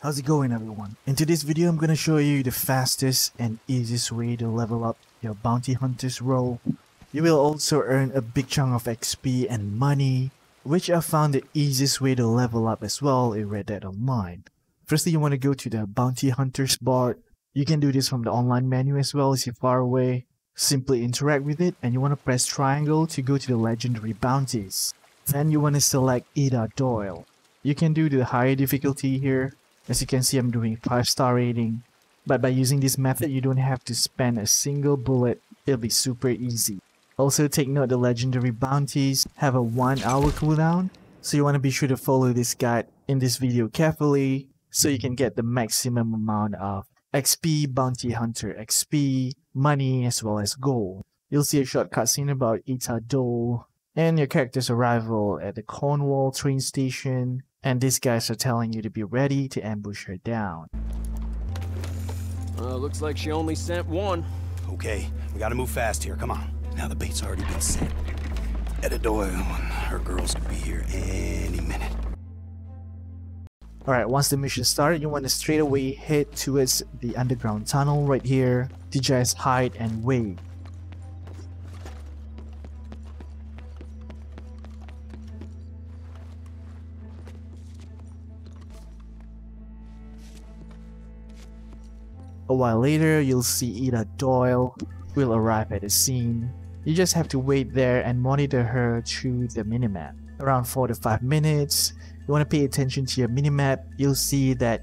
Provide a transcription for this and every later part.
How's it going everyone? In today's video I'm gonna show you the fastest and easiest way to level up your bounty hunter's role. You will also earn a big chunk of XP and money, which I found the easiest way to level up as well in Red Dead Online. Firstly you want to go to the bounty hunters bar. You can do this from the online menu as well if you're far away. Simply interact with it and you want to press triangle to go to the legendary bounties. Then you want to select Ida Doyle. You can do the higher difficulty here. As you can see, I'm doing 5 star rating. But by using this method, you don't have to spend a single bullet. It'll be super easy. Also take note the legendary bounties have a 1 hour cooldown. So you want to be sure to follow this guide in this video carefully so you can get the maximum amount of XP, bounty hunter XP, money as well as gold. You'll see a short cutscene about Ita and your character's arrival at the Cornwall train station, and these guys are telling you to be ready to ambush her down. Uh, looks like she only sent one. Okay, we gotta move fast here, come on. Now the bait's already been set. Etta Doyle and her girls could be here any minute. Alright, once the mission started, you want to straight away head towards the underground tunnel right here to just hide and wait. A while later, you'll see Ida Doyle will arrive at the scene. You just have to wait there and monitor her through the minimap. Around 4 to 5 minutes, you want to pay attention to your minimap, you'll see that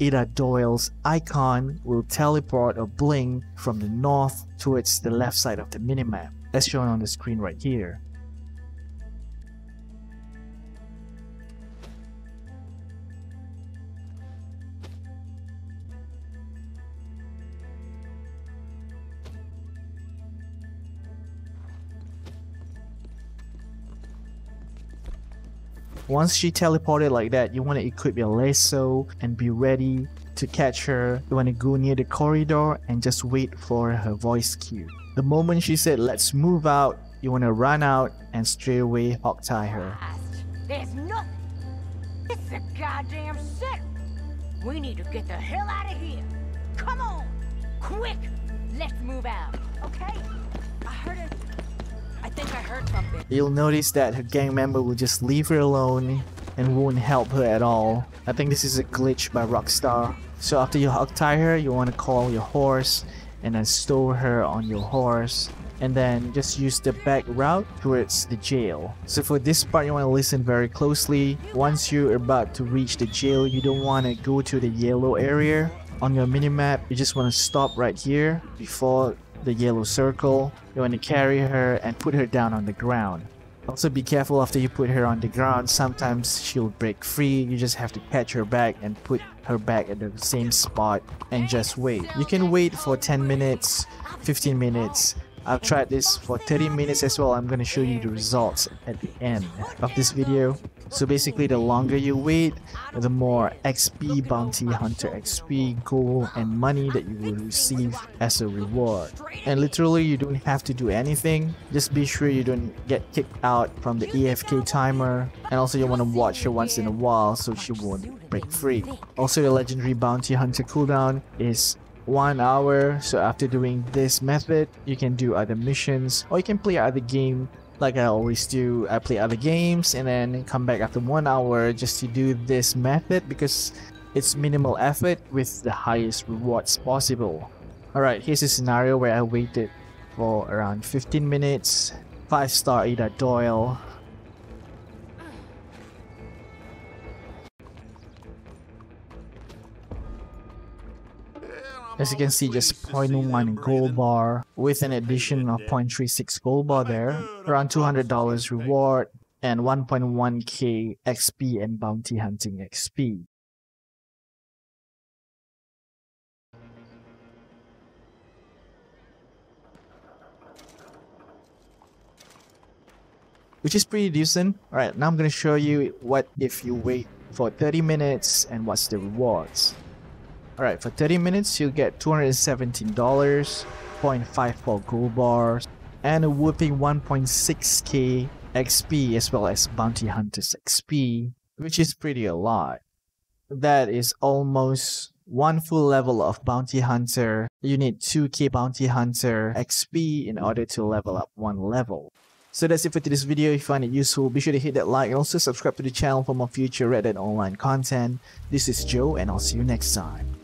Ida Doyle's icon will teleport or blink from the north towards the left side of the minimap, as shown on the screen right here. Once she teleported like that, you want to equip your lasso and be ready to catch her. You want to go near the corridor and just wait for her voice cue. The moment she said, let's move out, you want to run out and straight away hog tie her. There's nothing. It's a goddamn set. We need to get the hell out of here. Come on, quick. Let's move out, okay? I heard it. Think I heard something. You'll notice that her gang member will just leave her alone and won't help her at all. I think this is a glitch by Rockstar. So after you hog tie her, you want to call your horse and then stow her on your horse and then just use the back route towards the jail. So for this part you want to listen very closely. Once you're about to reach the jail, you don't want to go to the yellow area. On your minimap, you just want to stop right here before the yellow circle. You want to carry her and put her down on the ground. Also be careful after you put her on the ground, sometimes she'll break free, you just have to catch her back and put her back at the same spot and just wait. You can wait for 10 minutes, 15 minutes, I've tried this for 30 minutes as well. I'm going to show you the results at the end of this video. So basically the longer you wait, the more XP, bounty hunter XP, gold and money that you will receive as a reward. And literally you don't have to do anything. Just be sure you don't get kicked out from the AFK timer. And also you want to watch her once in a while so she won't break free. Also the legendary bounty hunter cooldown is one hour so after doing this method you can do other missions or you can play other game like I always do I play other games and then come back after one hour just to do this method because it's minimal effort with the highest rewards possible. Alright here's a scenario where I waited for around 15 minutes. 5 star Ida Doyle As you can see, just 0.1 gold bar with an addition of 0.36 gold bar there, around $200 reward, and 1.1k XP and bounty hunting XP. Which is pretty decent. Alright, now I'm gonna show you what if you wait for 30 minutes and what's the rewards. Alright, for 30 minutes you'll get $217, 0.54 gold bars, and a whooping 1.6k XP as well as Bounty Hunters XP, which is pretty a lot. that is almost one full level of bounty hunter. You need 2k bounty hunter XP in order to level up one level. So that's it for today's video. If you find it useful, be sure to hit that like and also subscribe to the channel for more future Red Dead Online content. This is Joe and I'll see you next time.